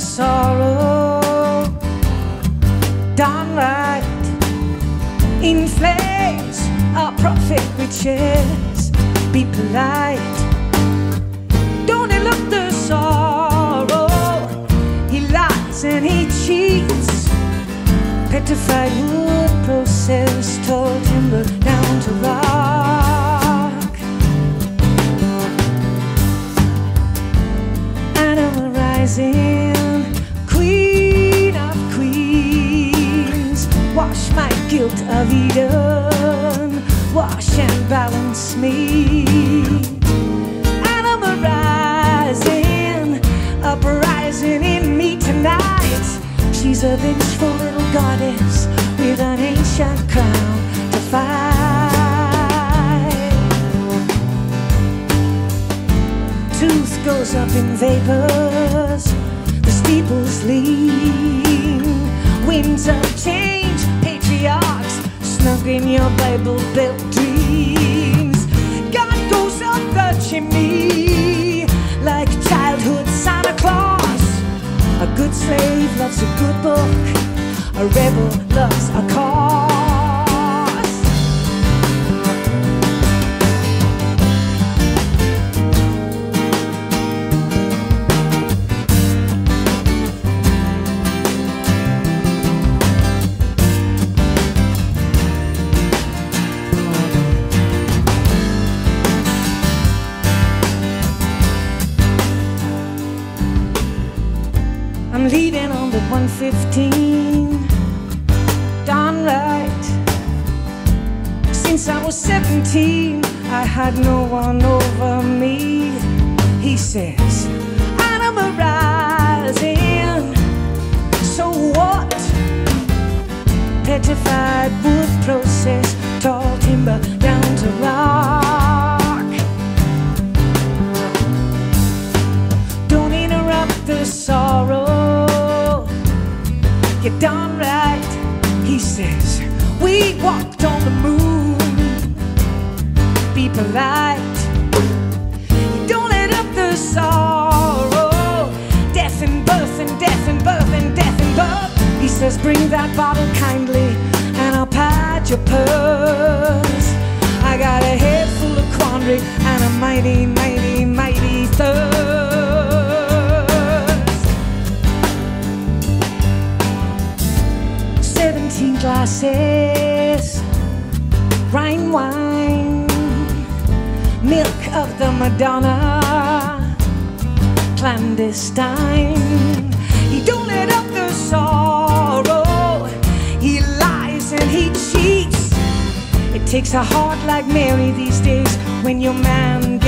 sorrow downright inflames our profit riches. Be polite, don't elope the sorrow. He lies and he cheats. Petrified wood process tall timber down to rock. Animal rising. Wash my guilt of Eden, wash and balance me. Animal rising, uprising in me tonight. She's a vengeful little goddess with an ancient crown to fight. Truth goes up in vapors, the steeples lean. Winds of change, patriarchs, snug in your Bible belt dreams. God goes up the chimney like childhood Santa Claus. A good slave loves a good book, a rebel loves a cause. I'm leaving on the 115. Darn right. Since I was 17, I had no one over me. He says, and I'm a rising. So what? Petrified wood process, You're darn right, he says. We walked on the moon. Be polite. Don't let up the sorrow. Death and birth and death and birth and death and birth. He says, Bring that bottle kindly and I'll pad your purse. I got a head full of quandary and a mighty, mighty 17 glasses, Rhine wine, milk of the Madonna, clandestine. He don't let up the sorrow, he lies and he cheats. It takes a heart like Mary these days when your man.